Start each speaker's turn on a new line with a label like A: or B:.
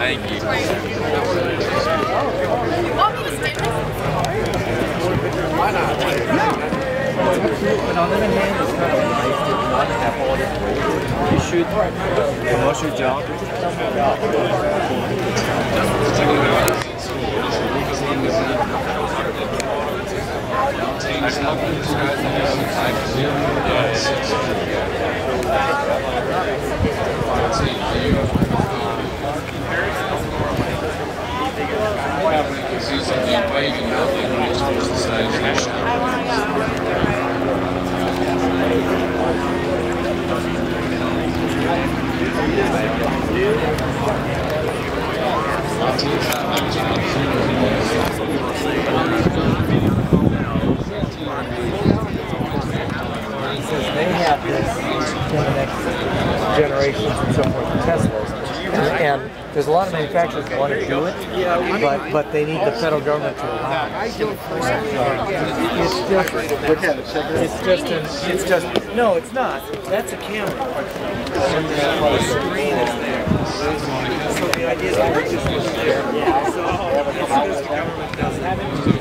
A: Thank you.
B: But on the other hand, it's kind of nice to not have all this. You should commercial job. Have this in the next generations and so forth, Teslas. And, and there's a lot of manufacturers that want to do it, but but they need the federal government to allow it. It's just it's just an, it's just no, it's not. That's a camera. The, screen is there. So the idea is that there. So the government does have it.